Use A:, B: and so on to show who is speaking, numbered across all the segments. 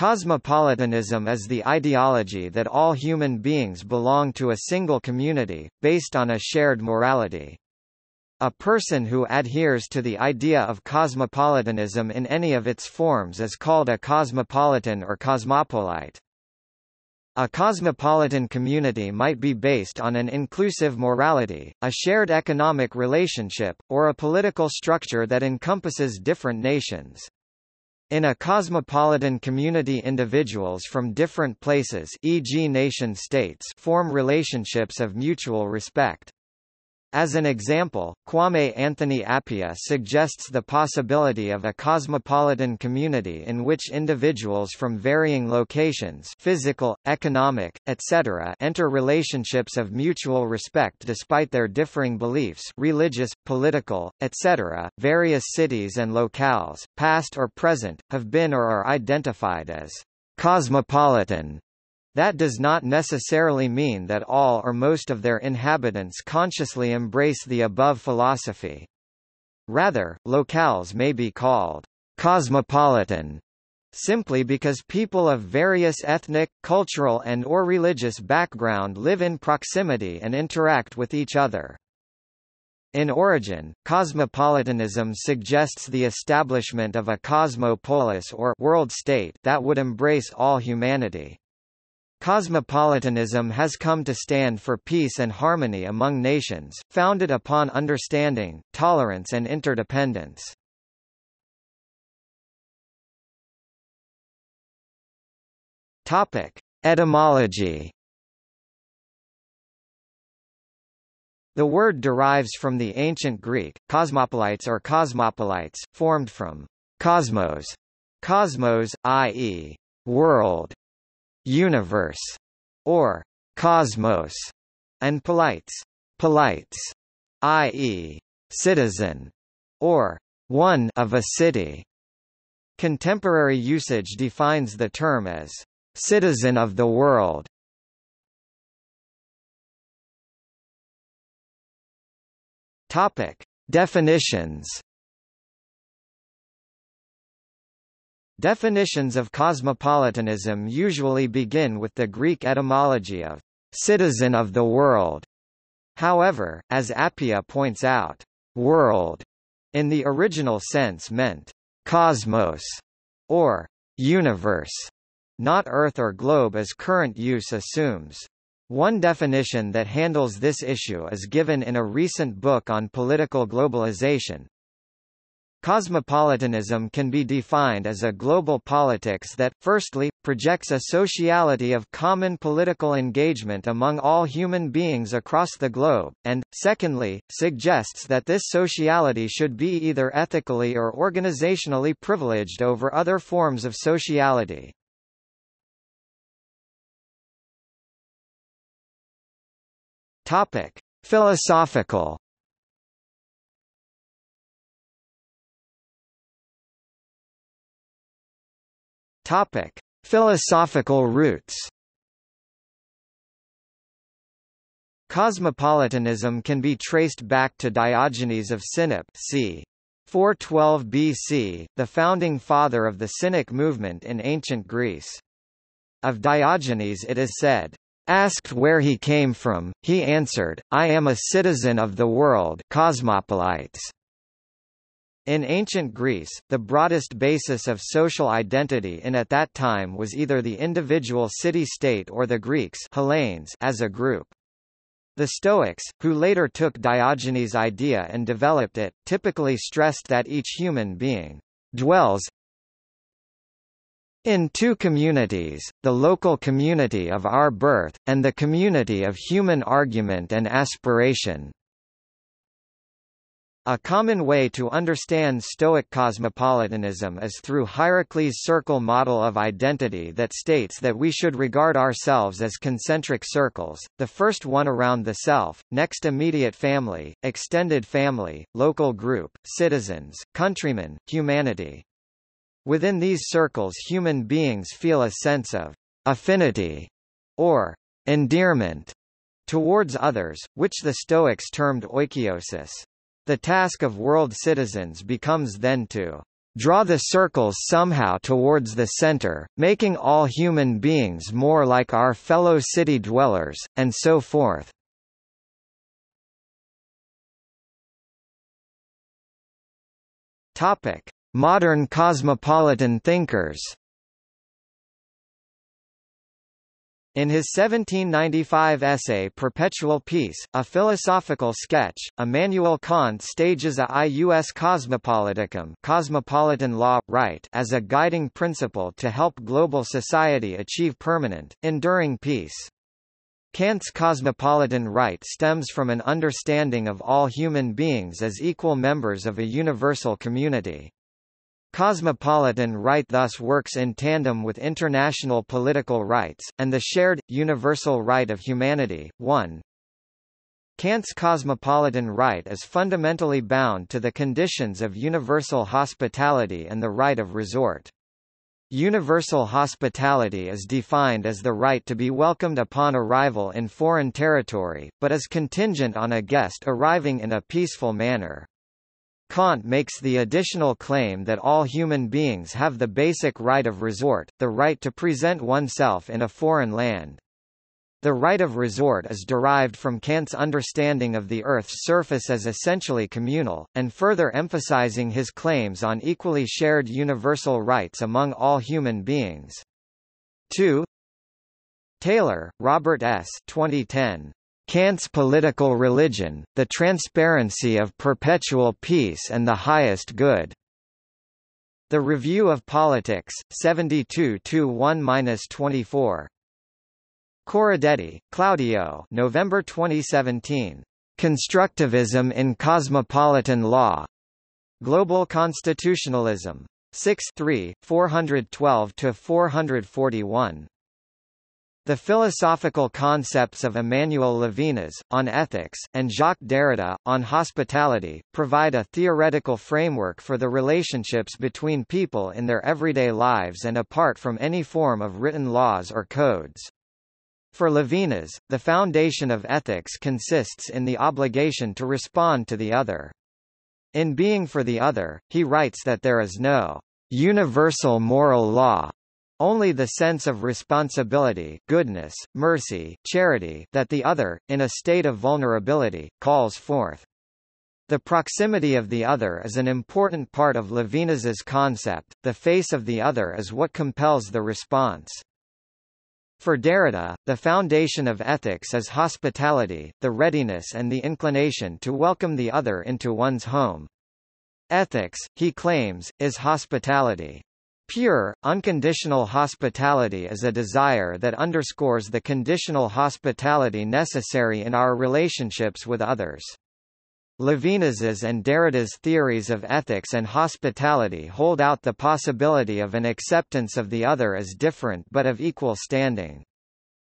A: Cosmopolitanism is the ideology that all human beings belong to a single community, based on a shared morality. A person who adheres to the idea of cosmopolitanism in any of its forms is called a cosmopolitan or cosmopolite. A cosmopolitan community might be based on an inclusive morality, a shared economic relationship, or a political structure that encompasses different nations. In a cosmopolitan community individuals from different places e.g. nation-states form relationships of mutual respect. As an example, Kwame Anthony Appiah suggests the possibility of a cosmopolitan community in which individuals from varying locations physical, economic, etc. enter relationships of mutual respect despite their differing beliefs religious, political, etc. Various cities and locales, past or present, have been or are identified as cosmopolitan that does not necessarily mean that all or most of their inhabitants consciously embrace the above philosophy. Rather, locales may be called cosmopolitan simply because people of various ethnic, cultural and or religious background live in proximity and interact with each other. In origin, cosmopolitanism suggests the establishment of a cosmopolis or world state that would embrace all humanity. Cosmopolitanism has come to stand for peace and harmony among nations, founded upon understanding, tolerance and interdependence. Topic: Etymology. The word derives from the ancient Greek, cosmopolites or cosmopolites, formed from cosmos, cosmos, i.e., world, universe, or cosmos, and polites, polites, i.e., citizen, or one of a city. Contemporary usage defines the term as citizen of the world. Topic: Definitions Definitions of cosmopolitanism usually begin with the Greek etymology of citizen of the world. However, as Appiah points out, world in the original sense meant cosmos or universe, not Earth or globe as current use assumes. One definition that handles this issue is given in a recent book on political globalization, Cosmopolitanism can be defined as a global politics that, firstly, projects a sociality of common political engagement among all human beings across the globe, and, secondly, suggests that this sociality should be either ethically or organizationally privileged over other forms of sociality. Topic: Philosophical Topic: Philosophical roots. Cosmopolitanism can be traced back to Diogenes of Sinope c. 412 BC, the founding father of the Cynic movement in ancient Greece. Of Diogenes it is said, Asked where he came from, he answered, I am a citizen of the world cosmopolites. In ancient Greece, the broadest basis of social identity in at that time was either the individual city-state or the Greeks Hellenes as a group. The Stoics, who later took Diogenes' idea and developed it, typically stressed that each human being dwells in two communities, the local community of our birth, and the community of human argument and aspiration. A common way to understand Stoic cosmopolitanism is through Hierocles' circle model of identity that states that we should regard ourselves as concentric circles, the first one around the self, next immediate family, extended family, local group, citizens, countrymen, humanity. Within these circles human beings feel a sense of affinity or endearment towards others, which the Stoics termed oikeiosis. The task of world citizens becomes then to draw the circles somehow towards the center, making all human beings more like our fellow city dwellers, and so forth. Modern cosmopolitan thinkers In his 1795 essay Perpetual Peace, a philosophical sketch, Immanuel Kant stages a ius cosmopoliticum cosmopolitan law, right as a guiding principle to help global society achieve permanent, enduring peace. Kant's cosmopolitan right stems from an understanding of all human beings as equal members of a universal community. Cosmopolitan right thus works in tandem with international political rights, and the shared, universal right of humanity. 1. Kant's cosmopolitan right is fundamentally bound to the conditions of universal hospitality and the right of resort. Universal hospitality is defined as the right to be welcomed upon arrival in foreign territory, but is contingent on a guest arriving in a peaceful manner. Kant makes the additional claim that all human beings have the basic right of resort, the right to present oneself in a foreign land. The right of resort is derived from Kant's understanding of the Earth's surface as essentially communal, and further emphasizing his claims on equally shared universal rights among all human beings. 2. Taylor, Robert S. 2010. Kant's political religion, the transparency of perpetual peace and the highest good. The Review of Politics, 72-1-24. Corradetti, Claudio November 2017. Constructivism in Cosmopolitan Law. Global Constitutionalism. 6 3, 412-441. The philosophical concepts of Emmanuel Levinas, on ethics, and Jacques Derrida, on hospitality, provide a theoretical framework for the relationships between people in their everyday lives and apart from any form of written laws or codes. For Levinas, the foundation of ethics consists in the obligation to respond to the other. In Being for the Other, he writes that there is no universal moral law only the sense of responsibility, goodness, mercy, charity that the other, in a state of vulnerability, calls forth. The proximity of the other is an important part of Levinas's concept, the face of the other is what compels the response. For Derrida, the foundation of ethics is hospitality, the readiness and the inclination to welcome the other into one's home. Ethics, he claims, is hospitality. Pure, unconditional hospitality is a desire that underscores the conditional hospitality necessary in our relationships with others. Levinas's and Derrida's theories of ethics and hospitality hold out the possibility of an acceptance of the other as different but of equal standing.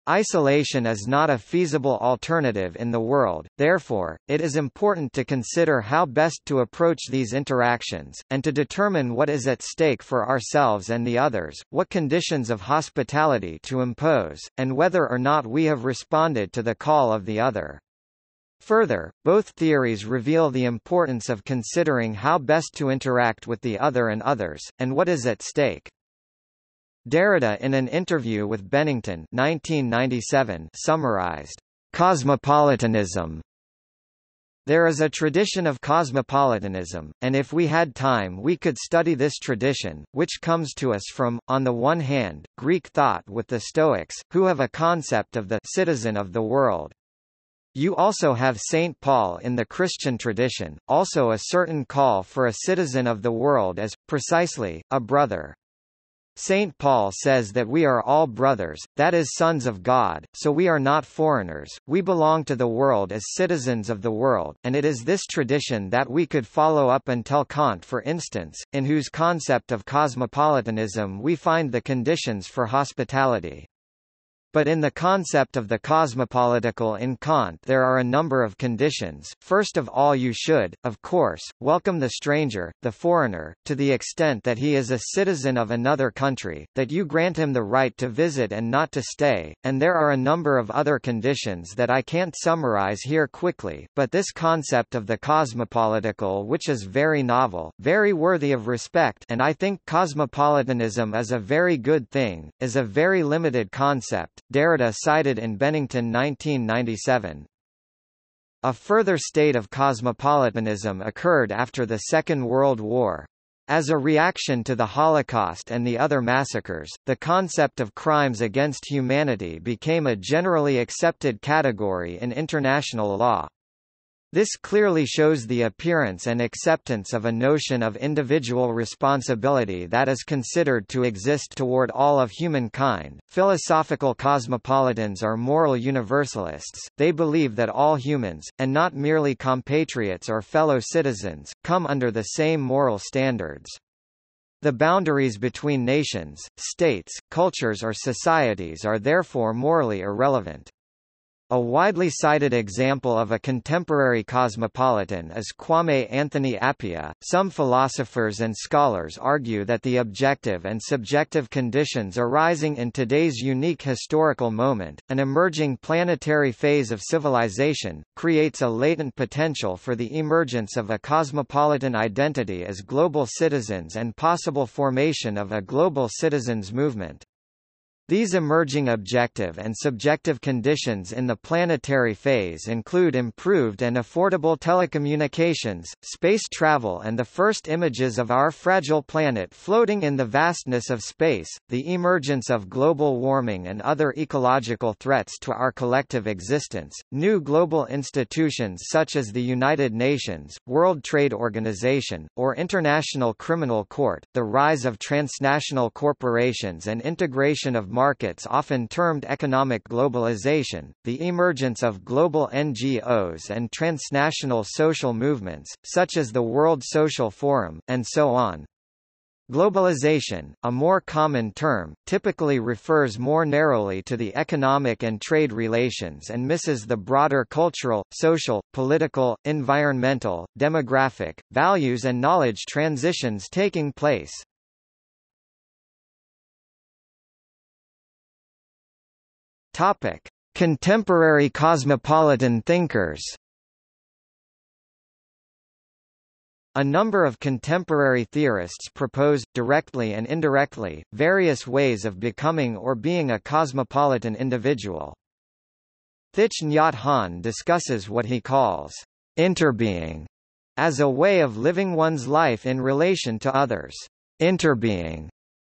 A: Isolation is not a feasible alternative in the world, therefore, it is important to consider how best to approach these interactions, and to determine what is at stake for ourselves and the others, what conditions of hospitality to impose, and whether or not we have responded to the call of the other. Further, both theories reveal the importance of considering how best to interact with the other and others, and what is at stake. Derrida in an interview with Bennington 1997 summarized, "...cosmopolitanism there is a tradition of cosmopolitanism, and if we had time we could study this tradition, which comes to us from, on the one hand, Greek thought with the Stoics, who have a concept of the citizen of the world. You also have St. Paul in the Christian tradition, also a certain call for a citizen of the world as, precisely, a brother. St. Paul says that we are all brothers, that is sons of God, so we are not foreigners, we belong to the world as citizens of the world, and it is this tradition that we could follow up until Kant for instance, in whose concept of cosmopolitanism we find the conditions for hospitality. But in the concept of the cosmopolitical in Kant there are a number of conditions. First of all you should, of course, welcome the stranger, the foreigner, to the extent that he is a citizen of another country, that you grant him the right to visit and not to stay, and there are a number of other conditions that I can't summarize here quickly, but this concept of the cosmopolitical which is very novel, very worthy of respect and I think cosmopolitanism is a very good thing, is a very limited concept, Derrida cited in Bennington 1997. A further state of cosmopolitanism occurred after the Second World War. As a reaction to the Holocaust and the other massacres, the concept of crimes against humanity became a generally accepted category in international law. This clearly shows the appearance and acceptance of a notion of individual responsibility that is considered to exist toward all of humankind. Philosophical cosmopolitans are moral universalists, they believe that all humans, and not merely compatriots or fellow citizens, come under the same moral standards. The boundaries between nations, states, cultures or societies are therefore morally irrelevant. A widely cited example of a contemporary cosmopolitan is Kwame Anthony Appiah. Some philosophers and scholars argue that the objective and subjective conditions arising in today's unique historical moment, an emerging planetary phase of civilization, creates a latent potential for the emergence of a cosmopolitan identity as global citizens and possible formation of a global citizens movement. These emerging objective and subjective conditions in the planetary phase include improved and affordable telecommunications, space travel and the first images of our fragile planet floating in the vastness of space, the emergence of global warming and other ecological threats to our collective existence, new global institutions such as the United Nations, World Trade Organization, or International Criminal Court, the rise of transnational corporations and integration of markets often termed economic globalization, the emergence of global NGOs and transnational social movements, such as the World Social Forum, and so on. Globalization, a more common term, typically refers more narrowly to the economic and trade relations and misses the broader cultural, social, political, environmental, demographic, values and knowledge transitions taking place. Topic: Contemporary cosmopolitan thinkers. A number of contemporary theorists propose, directly and indirectly, various ways of becoming or being a cosmopolitan individual. Thich Nhat Hanh discusses what he calls interbeing as a way of living one's life in relation to others. Interbeing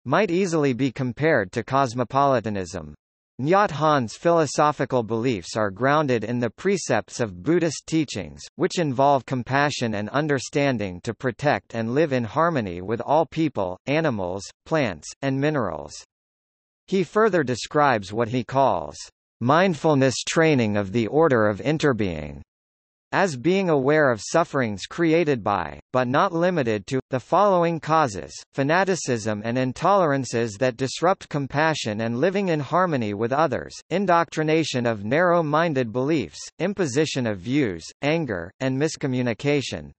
A: might easily be compared to cosmopolitanism. Nhat Hanh's philosophical beliefs are grounded in the precepts of Buddhist teachings, which involve compassion and understanding to protect and live in harmony with all people, animals, plants, and minerals. He further describes what he calls mindfulness training of the order of interbeing as being aware of sufferings created by, but not limited to, the following causes, fanaticism and intolerances that disrupt compassion and living in harmony with others, indoctrination of narrow-minded beliefs, imposition of views, anger, and miscommunication.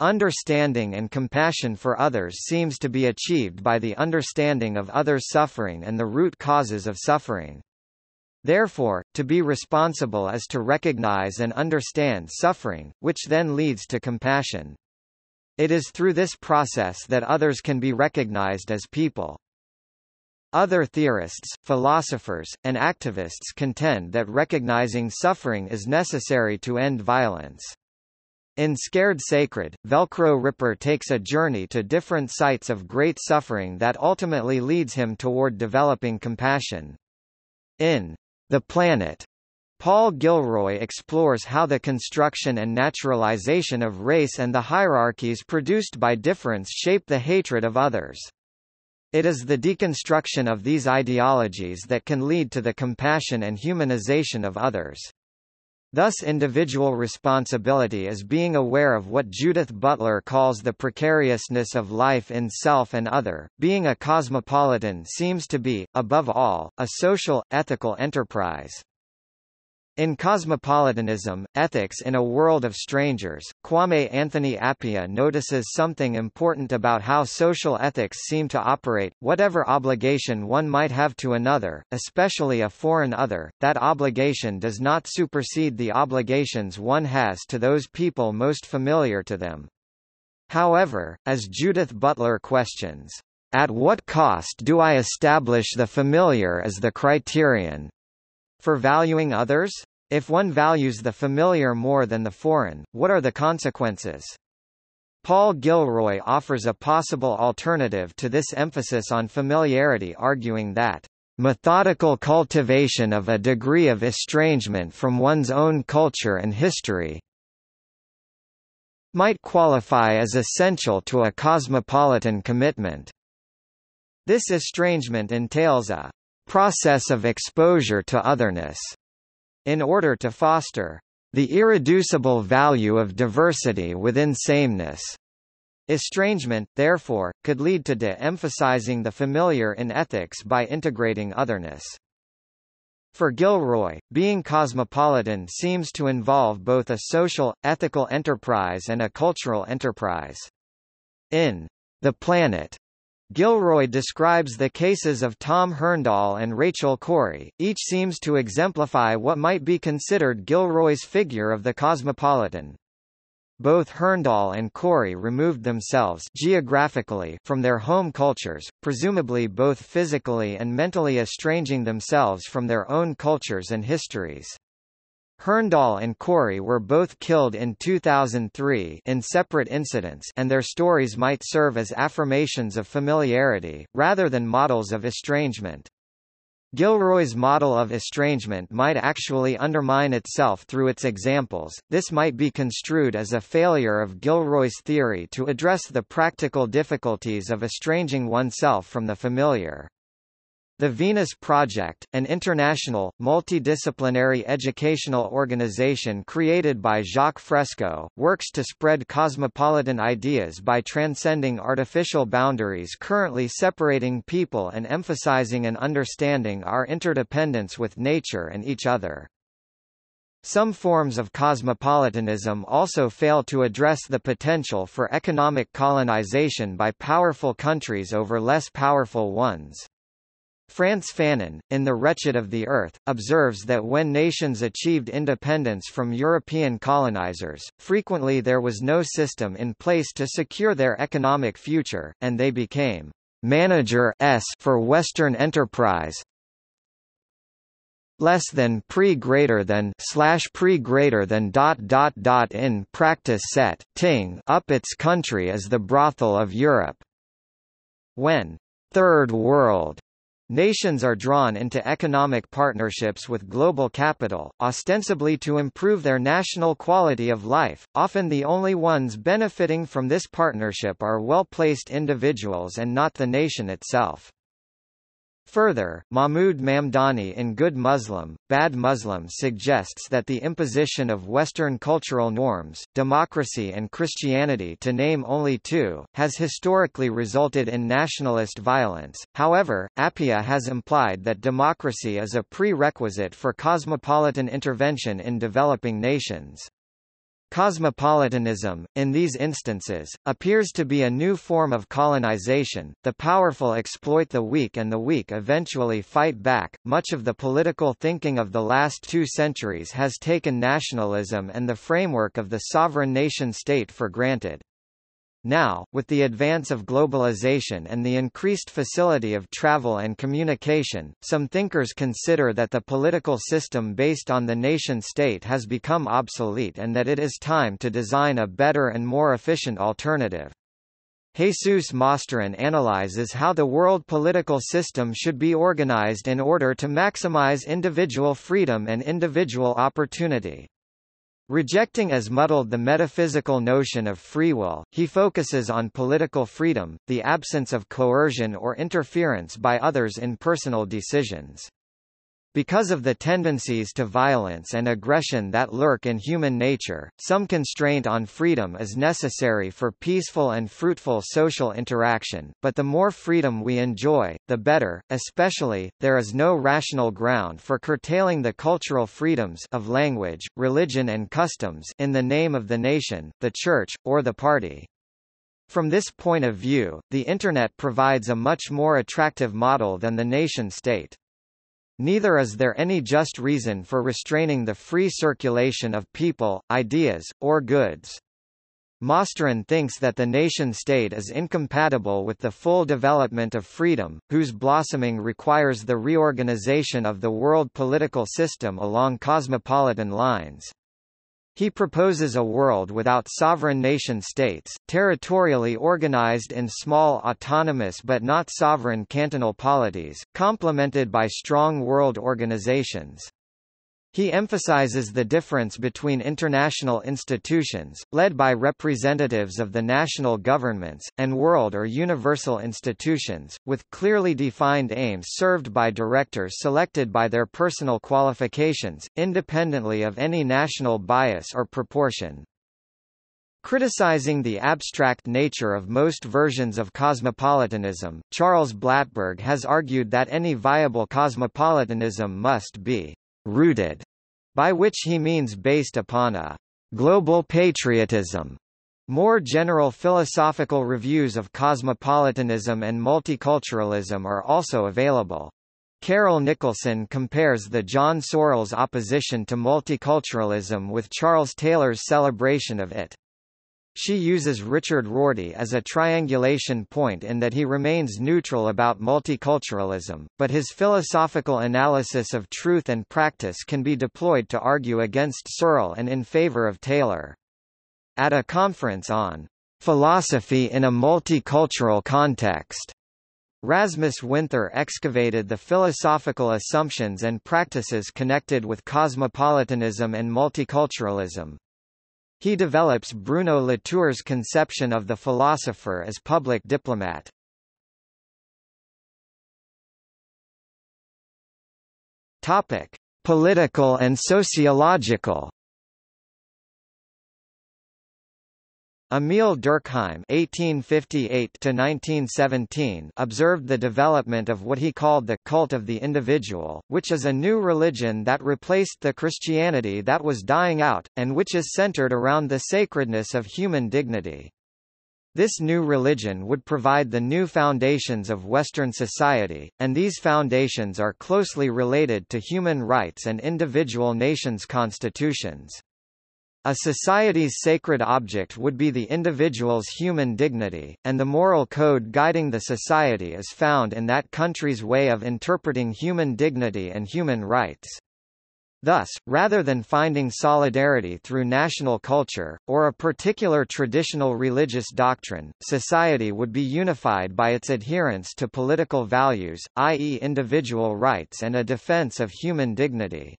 A: Understanding and compassion for others seems to be achieved by the understanding of others' suffering and the root causes of suffering. Therefore, to be responsible is to recognize and understand suffering, which then leads to compassion. It is through this process that others can be recognized as people. Other theorists, philosophers, and activists contend that recognizing suffering is necessary to end violence. In Scared Sacred, Velcrow Ripper takes a journey to different sites of great suffering that ultimately leads him toward developing compassion. In the Planet. Paul Gilroy explores how the construction and naturalization of race and the hierarchies produced by difference shape the hatred of others. It is the deconstruction of these ideologies that can lead to the compassion and humanization of others. Thus individual responsibility is being aware of what Judith Butler calls the precariousness of life in self and other. Being a cosmopolitan seems to be, above all, a social, ethical enterprise. In Cosmopolitanism, Ethics in a World of Strangers, Kwame Anthony Appiah notices something important about how social ethics seem to operate, whatever obligation one might have to another, especially a foreign other, that obligation does not supersede the obligations one has to those people most familiar to them. However, as Judith Butler questions, at what cost do I establish the familiar as the criterion? For valuing others? If one values the familiar more than the foreign, what are the consequences? Paul Gilroy offers a possible alternative to this emphasis on familiarity arguing that methodical cultivation of a degree of estrangement from one's own culture and history might qualify as essential to a cosmopolitan commitment. This estrangement entails a process of exposure to otherness, in order to foster the irreducible value of diversity within sameness. Estrangement, therefore, could lead to de-emphasizing the familiar in ethics by integrating otherness. For Gilroy, being cosmopolitan seems to involve both a social, ethical enterprise and a cultural enterprise. In The Planet, Gilroy describes the cases of Tom Hurndall and Rachel Corrie, each seems to exemplify what might be considered Gilroy's figure of the cosmopolitan. Both Hurndall and Corrie removed themselves geographically from their home cultures, presumably both physically and mentally estranging themselves from their own cultures and histories. Hurndall and Corrie were both killed in 2003 in separate incidents and their stories might serve as affirmations of familiarity, rather than models of estrangement. Gilroy's model of estrangement might actually undermine itself through its examples, this might be construed as a failure of Gilroy's theory to address the practical difficulties of estranging oneself from the familiar. The Venus Project, an international, multidisciplinary educational organization created by Jacques Fresco, works to spread cosmopolitan ideas by transcending artificial boundaries currently separating people and emphasizing and understanding our interdependence with nature and each other. Some forms of cosmopolitanism also fail to address the potential for economic colonization by powerful countries over less powerful ones. Frantz Fanon, in The Wretched of the Earth, observes that when nations achieved independence from European colonizers, frequently there was no system in place to secure their economic future, and they became manager s for Western enterprise less than pre greater than slash pre greater than dot dot dot in practice set ting up its country as the brothel of Europe. When Third World Nations are drawn into economic partnerships with global capital, ostensibly to improve their national quality of life. Often the only ones benefiting from this partnership are well-placed individuals and not the nation itself. Further, Mahmood Mamdani in Good Muslim, Bad Muslim suggests that the imposition of Western cultural norms, democracy and Christianity to name only two, has historically resulted in nationalist violence. However, Appiah has implied that democracy is a prerequisite for cosmopolitan intervention in developing nations. Cosmopolitanism, in these instances, appears to be a new form of colonization. The powerful exploit the weak and the weak eventually fight back. Much of the political thinking of the last two centuries has taken nationalism and the framework of the sovereign nation state for granted. Now, with the advance of globalization and the increased facility of travel and communication, some thinkers consider that the political system based on the nation-state has become obsolete and that it is time to design a better and more efficient alternative. Jesus Mosterin analyzes how the world political system should be organized in order to maximize individual freedom and individual opportunity. Rejecting as muddled the metaphysical notion of free will, he focuses on political freedom, the absence of coercion or interference by others in personal decisions. Because of the tendencies to violence and aggression that lurk in human nature, some constraint on freedom is necessary for peaceful and fruitful social interaction, but the more freedom we enjoy, the better, especially, there is no rational ground for curtailing the cultural freedoms of language, religion and customs in the name of the nation, the church, or the party. From this point of view, the Internet provides a much more attractive model than the nation-state. Neither is there any just reason for restraining the free circulation of people, ideas, or goods. Mosterin thinks that the nation-state is incompatible with the full development of freedom, whose blossoming requires the reorganization of the world political system along cosmopolitan lines. He proposes a world without sovereign nation-states, territorially organized in small autonomous but not sovereign cantonal polities, complemented by strong world organizations. He emphasizes the difference between international institutions, led by representatives of the national governments, and world or universal institutions, with clearly defined aims served by directors selected by their personal qualifications, independently of any national bias or proportion. Criticizing the abstract nature of most versions of cosmopolitanism, Charles Blattberg has argued that any viable cosmopolitanism must be rooted, by which he means based upon a global patriotism. More general philosophical reviews of cosmopolitanism and multiculturalism are also available. Carol Nicholson compares the John Searle's opposition to multiculturalism with Charles Taylor's celebration of it. She uses Richard Rorty as a triangulation point in that he remains neutral about multiculturalism, but his philosophical analysis of truth and practice can be deployed to argue against Searle and in favor of Taylor. At a conference on philosophy in a multicultural context, Rasmus Winther excavated the philosophical assumptions and practices connected with cosmopolitanism and multiculturalism. He develops Bruno Latour's conception of the philosopher as public diplomat. Topic: Political and sociological Emile Durkheim (1858–1917) observed the development of what he called the cult of the individual, which is a new religion that replaced the Christianity that was dying out, and which is centered around the sacredness of human dignity. This new religion would provide the new foundations of Western society, and these foundations are closely related to human rights and individual nations' constitutions. A society's sacred object would be the individual's human dignity, and the moral code guiding the society is found in that country's way of interpreting human dignity and human rights. Thus, rather than finding solidarity through national culture, or a particular traditional religious doctrine, society would be unified by its adherence to political values, i.e. individual rights and a defense of human dignity.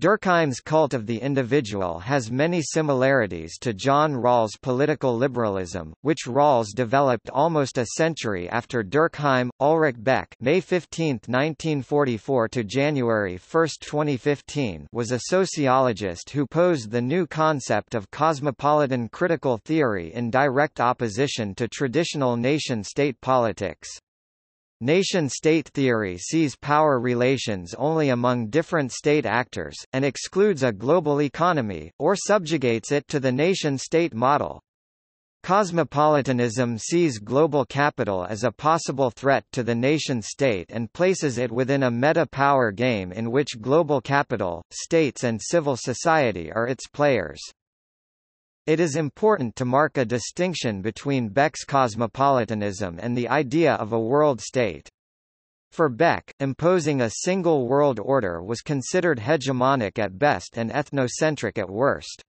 A: Durkheim's cult of the individual has many similarities to John Rawls' political liberalism, which Rawls developed almost a century after Durkheim. Ulrich Beck (May 15, 1944 to January 1, 2015) was a sociologist who posed the new concept of cosmopolitan critical theory in direct opposition to traditional nation-state politics. Nation-state theory sees power relations only among different state actors, and excludes a global economy, or subjugates it to the nation-state model. Cosmopolitanism sees global capital as a possible threat to the nation-state and places it within a meta-power game in which global capital, states and civil society are its players. It is important to mark a distinction between Beck's cosmopolitanism and the idea of a world state. For Beck, imposing a single world order was considered hegemonic at best and ethnocentric at worst.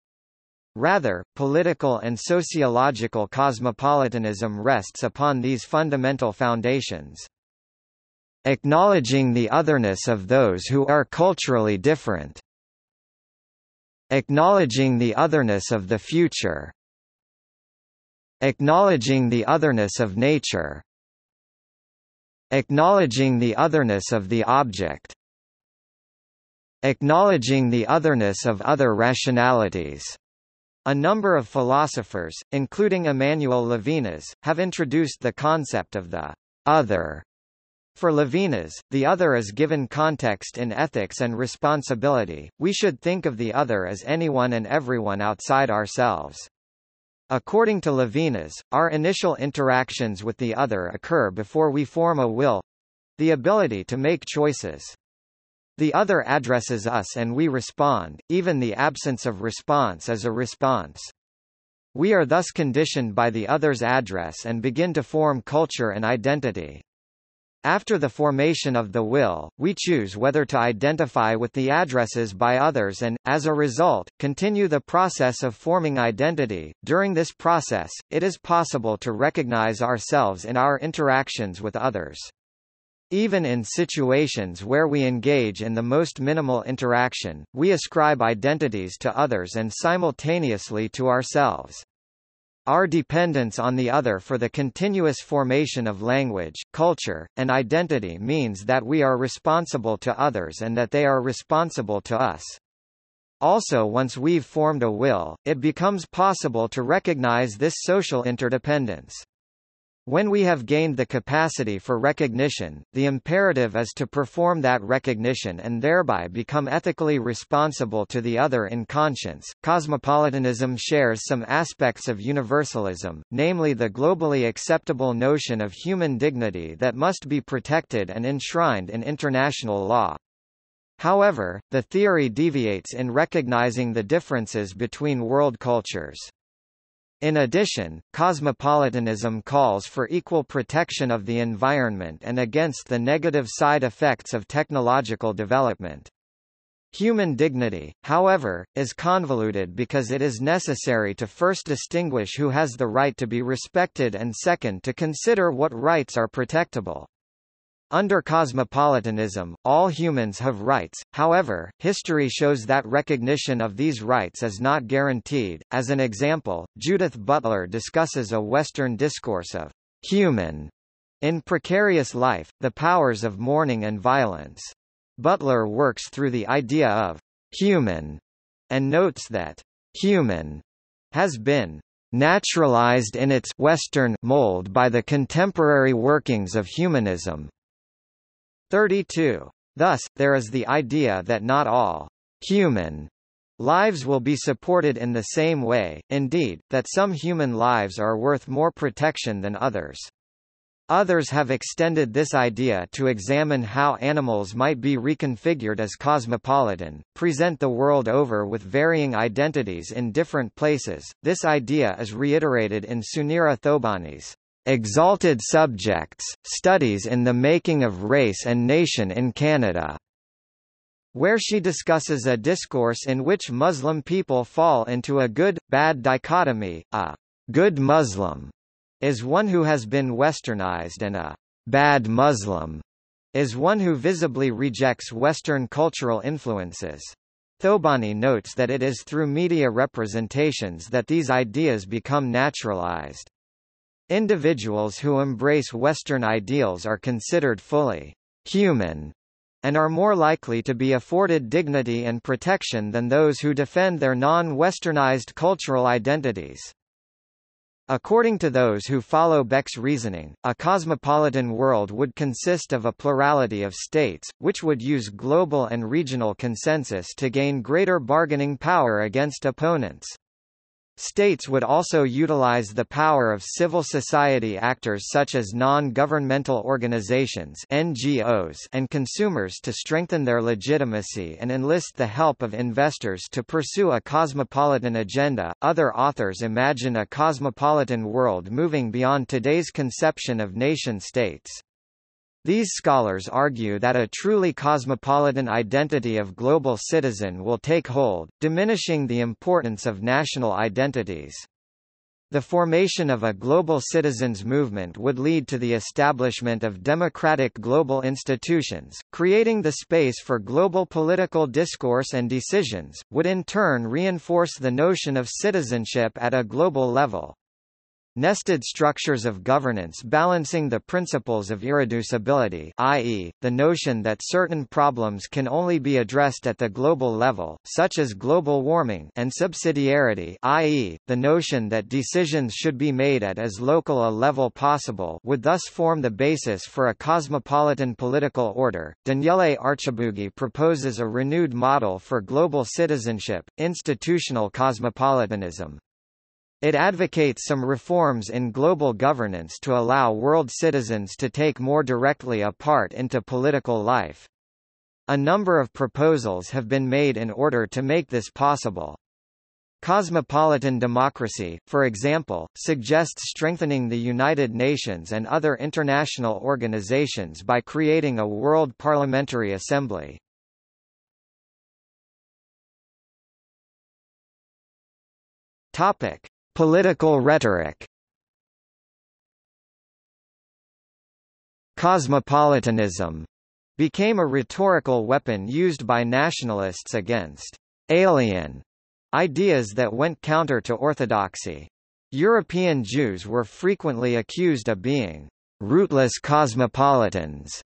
A: Rather, political and sociological cosmopolitanism rests upon these fundamental foundations. Acknowledging the otherness of those who are culturally different Acknowledging the otherness of the future Acknowledging the otherness of nature Acknowledging the otherness of the object acknowledging the otherness of other rationalities. A number of philosophers, including Emmanuel Levinas, have introduced the concept of the other. For Levinas, the other is given context in ethics and responsibility, we should think of the other as anyone and everyone outside ourselves. According to Levinas, our initial interactions with the other occur before we form a will—the ability to make choices. The other addresses us and we respond, even the absence of response is a response. We are thus conditioned by the other's address and begin to form culture and identity. After the formation of the will, we choose whether to identify with the addresses by others and, as a result, continue the process of forming identity. During this process, it is possible to recognize ourselves in our interactions with others. Even in situations where we engage in the most minimal interaction, we ascribe identities to others and simultaneously to ourselves. Our dependence on the other for the continuous formation of language, culture, and identity means that we are responsible to others and that they are responsible to us. Also once we've formed a will, it becomes possible to recognize this social interdependence. When we have gained the capacity for recognition, the imperative is to perform that recognition and thereby become ethically responsible to the other in conscience. Cosmopolitanism shares some aspects of universalism, namely the globally acceptable notion of human dignity that must be protected and enshrined in international law. However, the theory deviates in recognizing the differences between world cultures. In addition, cosmopolitanism calls for equal protection of the environment and against the negative side effects of technological development. Human dignity, however, is convoluted because it is necessary to first distinguish who has the right to be respected and second to consider what rights are protectable. Under cosmopolitanism, all humans have rights, however, history shows that recognition of these rights is not guaranteed. As an example, Judith Butler discusses a Western discourse of human in precarious life, the powers of mourning and violence. Butler works through the idea of human and notes that human has been naturalized in its Western mold by the contemporary workings of humanism, 32. Thus, there is the idea that not all human lives will be supported in the same way, indeed, that some human lives are worth more protection than others. Others have extended this idea to examine how animals might be reconfigured as cosmopolitan, present the world over with varying identities in different places. This idea is reiterated in Sunera Thobani's Exalted Subjects, Studies in the Making of Race and Nation in Canada, where she discusses a discourse in which Muslim people fall into a good-bad dichotomy, a good Muslim is one who has been westernized and a bad Muslim is one who visibly rejects Western cultural influences. Thobani notes that it is through media representations that these ideas become naturalized. Individuals who embrace Western ideals are considered fully human and are more likely to be afforded dignity and protection than those who defend their non-westernized cultural identities. According to those who follow Beck's reasoning, a cosmopolitan world would consist of a plurality of states, which would use global and regional consensus to gain greater bargaining power against opponents. States would also utilize the power of civil society actors such as non-governmental organizations (NGOs) and consumers to strengthen their legitimacy and enlist the help of investors to pursue a cosmopolitan agenda. Other authors imagine a cosmopolitan world moving beyond today's conception of nation-states. These scholars argue that a truly cosmopolitan identity of global citizen will take hold, diminishing the importance of national identities. The formation of a global citizens movement would lead to the establishment of democratic global institutions, creating the space for global political discourse and decisions, would in turn reinforce the notion of citizenship at a global level. Nested structures of governance balancing the principles of irreducibility i.e., the notion that certain problems can only be addressed at the global level, such as global warming and subsidiarity i.e., the notion that decisions should be made at as local a level possible would thus form the basis for a cosmopolitan political order. Daniele Archibugi proposes a renewed model for global citizenship, institutional cosmopolitanism. It advocates some reforms in global governance to allow world citizens to take more directly a part into political life. A number of proposals have been made in order to make this possible. Cosmopolitan democracy, for example, suggests strengthening the United Nations and other international organizations by creating a World Parliamentary Assembly. Topic: Political rhetoric Cosmopolitanism became a rhetorical weapon used by nationalists against alien ideas that went counter to orthodoxy. European Jews were frequently accused of being rootless cosmopolitans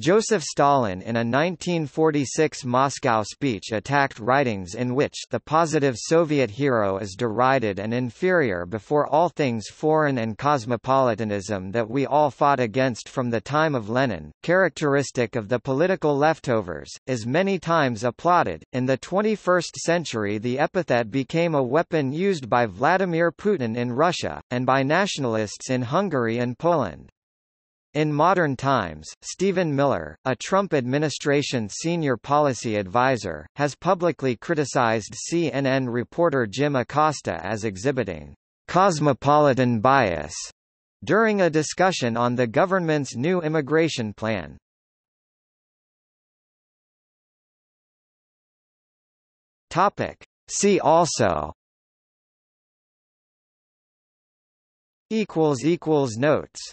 A: Joseph Stalin in a 1946 Moscow speech attacked writings in which the positive Soviet hero is derided and inferior before all things foreign and cosmopolitanism that we all fought against from the time of Lenin, characteristic of the political leftovers, is many times applauded. In the 21st century the epithet became a weapon used by Vladimir Putin in Russia, and by nationalists in Hungary and Poland. In modern times, Stephen Miller, a Trump administration senior policy advisor, has publicly criticized CNN reporter Jim Acosta as exhibiting cosmopolitan bias during a discussion on the government's new immigration plan. Topic. See also Notes